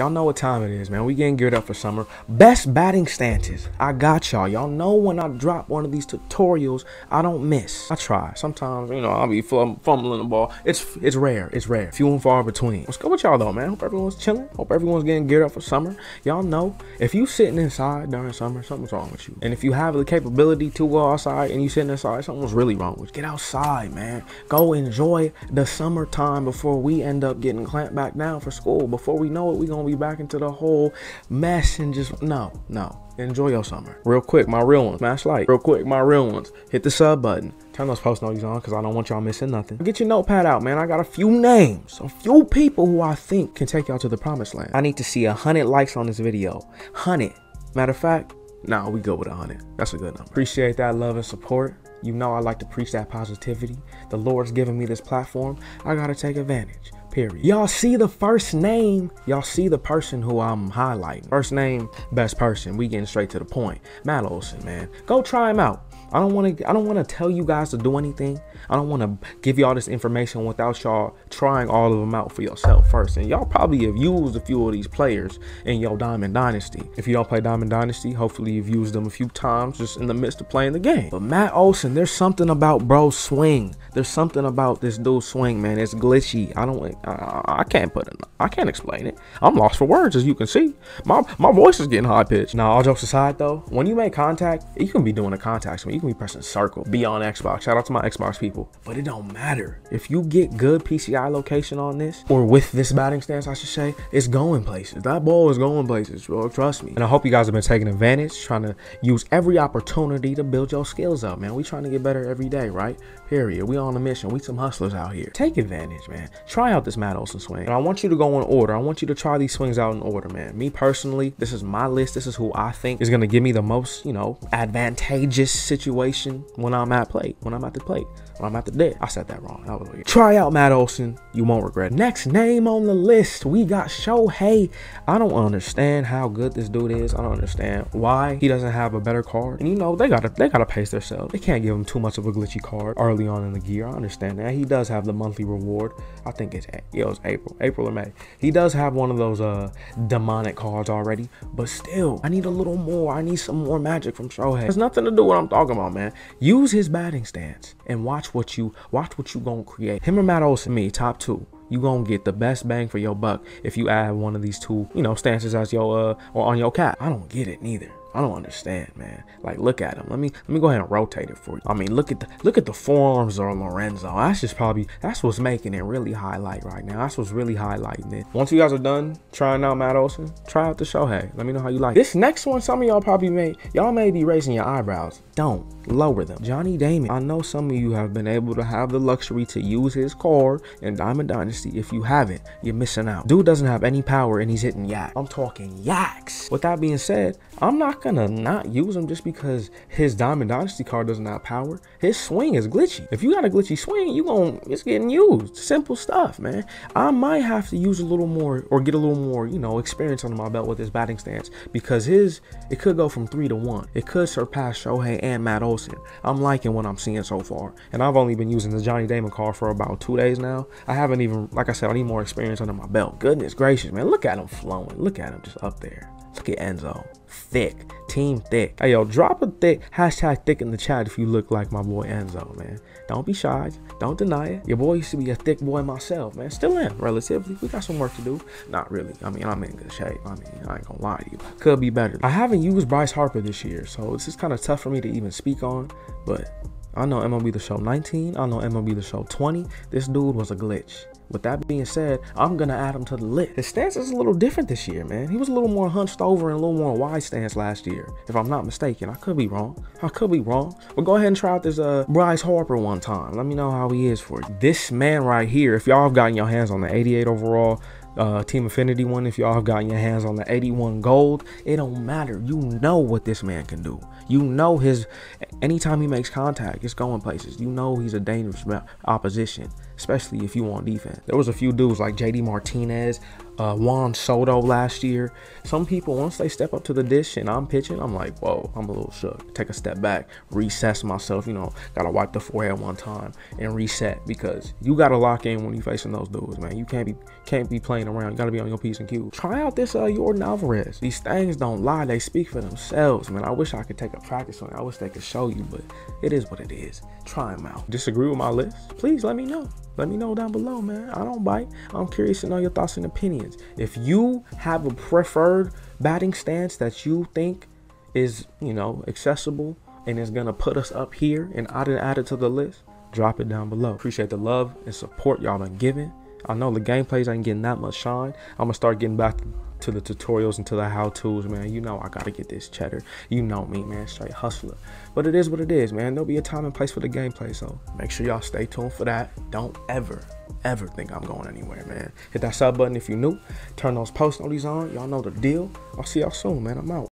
Y'all know what time it is, man. We getting geared up for summer. Best batting stances. I got y'all. Y'all know when I drop one of these tutorials, I don't miss. I try. Sometimes, you know, I'll be fumbling the ball. It's it's rare. It's rare. Few and far between. Let's go with y'all though, man. Hope everyone's chilling. Hope everyone's getting geared up for summer. Y'all know if you sitting inside during summer, something's wrong with you. And if you have the capability to go outside and you sitting inside, something's really wrong with you. Get outside, man. Go enjoy the summertime before we end up getting clamped back down for school. Before we know it, we gonna be back into the whole mess and just no, no. Enjoy your summer. Real quick, my real ones. Smash like. Real quick, my real ones. Hit the sub button. Turn those post notifications on because I don't want y'all missing nothing. Get your notepad out, man. I got a few names, a few people who I think can take y'all to the promised land. I need to see a hundred likes on this video. Hundred. Matter of fact, nah, we go with a hundred. That's a good number. Appreciate that love and support. You know I like to preach that positivity. The Lord's given me this platform. I gotta take advantage period. Y'all see the first name, y'all see the person who I'm highlighting. First name, best person. We getting straight to the point. Matt Olson, man. Go try him out. I don't want to I don't want to tell you guys to do anything. I don't want to give y'all this information without y'all trying all of them out for yourself first. And y'all probably have used a few of these players in your Diamond Dynasty. If you don't play Diamond Dynasty, hopefully you've used them a few times just in the midst of playing the game. But Matt Olson, there's something about bro swing. There's something about this dude swing, man. It's glitchy. I don't I, I can't put it I can't explain it. I'm lost for words as you can see. My my voice is getting high pitched. Now all jokes aside though, when you make contact, you can be doing a contact swing. You can be pressing circle, be on Xbox. Shout out to my Xbox people. But it don't matter. If you get good PCI location on this, or with this batting stance, I should say, it's going places. That ball is going places, bro. Trust me. And I hope you guys have been taking advantage, trying to use every opportunity to build your skills up, man. We trying to get better every day, right? Period. We on a mission. We some hustlers out here. Take advantage, man. Try out this Matt Olson swing. And I want you to go in order. I want you to try these swings out in order, man. Me personally, this is my list. This is who I think is going to give me the most, you know, advantageous situation when I'm at plate, when I'm at the plate, I'm at the dead. I said that wrong. That was weird. Try out Matt Olson. You won't regret. It. Next name on the list, we got Shohei. I don't understand how good this dude is. I don't understand why he doesn't have a better card. And you know, they gotta they gotta pace themselves. They can't give him too much of a glitchy card early on in the gear. I understand that. He does have the monthly reward. I think it's it was April, April or May. He does have one of those uh demonic cards already, but still, I need a little more. I need some more magic from Shohei. There's nothing to do what I'm talking about, man. Use his batting stance and watch what you watch what you gonna create. Him or Matt Olson, me, top two. You gonna get the best bang for your buck if you add one of these two, you know, stances as your uh or on your cap. I don't get it neither. I don't understand, man. Like, look at him. Let me let me go ahead and rotate it for you. I mean, look at the look at the forearms of Lorenzo. That's just probably that's what's making it really highlight right now. That's what's really highlighting it. Once you guys are done trying out Matt Olson, try out the Shohei. Let me know how you like. This next one, some of y'all probably may y'all may be raising your eyebrows. Don't lower them. Johnny Damon. I know some of you have been able to have the luxury to use his card in Diamond Dynasty. If you haven't, you're missing out. Dude doesn't have any power and he's hitting yak. I'm talking yaks. With that being said, I'm not gonna not use him just because his Diamond Dynasty card doesn't have power. His swing is glitchy. If you got a glitchy swing, you gonna it's getting used. Simple stuff, man. I might have to use a little more or get a little more, you know, experience under my belt with his batting stance because his it could go from three to one. It could surpass Shohei and Matt Olson. I'm liking what I'm seeing so far. And I've only been using the Johnny Damon card for about two days now. I haven't even, like I said, I need more experience under my belt. Goodness gracious, man. Look at him flowing. Look at him just up there. Look at Enzo. Thick. Team thick. Hey, yo, drop a thick hashtag thick in the chat if you look like my boy Enzo, man. Don't be shy. Don't deny it. Your boy used to be a thick boy myself, man. Still am, relatively. We got some work to do. Not really. I mean, I'm in good shape. I mean, I ain't gonna lie to you. Could be better. I haven't used Bryce Harper this year, so this is kind of tough for me to even speak on, but I know MLB The Show 19. I know MLB The Show 20. This dude was a glitch. With that being said, I'm gonna add him to the list. His stance is a little different this year, man. He was a little more hunched over and a little more wide stance last year, if I'm not mistaken. I could be wrong. I could be wrong. But go ahead and try out this uh Bryce Harper one time. Let me know how he is for you. This man right here, if y'all have gotten your hands on the 88 overall, uh, Team Affinity one, if y'all have gotten your hands on the 81 gold, it don't matter. You know what this man can do. You know his, anytime he makes contact, it's going places. You know he's a dangerous opposition, especially if you want defense. There was a few dudes like JD Martinez, uh, Juan Soto last year. Some people, once they step up to the dish and I'm pitching, I'm like, whoa, I'm a little shook. Take a step back, recess myself, you know, gotta wipe the forehead one time and reset because you gotta lock in when you facing those dudes, man. You can't be can't be playing around. You gotta be on your P's and Q's. Try out this uh Yordan Alvarez. These things don't lie, they speak for themselves, man. I wish I could take a practice on it. I wish they could show you, but it is what it is. Try them out. Disagree with my list? Please let me know. Let me know down below, man. I don't bite. I'm curious to know your thoughts and opinions. If you have a preferred batting stance that you think is, you know, accessible and is gonna put us up here and add it, add it to the list, drop it down below. Appreciate the love and support y'all been giving. I know the gameplays ain't getting that much shine. I'm gonna start getting back to the tutorials and to the how-tos, man. You know I gotta get this cheddar. You know me, man. Straight hustler. But it is what it is, man. There'll be a time and place for the gameplay, so make sure y'all stay tuned for that. Don't ever, ever think I'm going anywhere, man. Hit that sub button if you're new. Turn those post notifications on. Y'all know the deal. I'll see y'all soon, man. I'm out.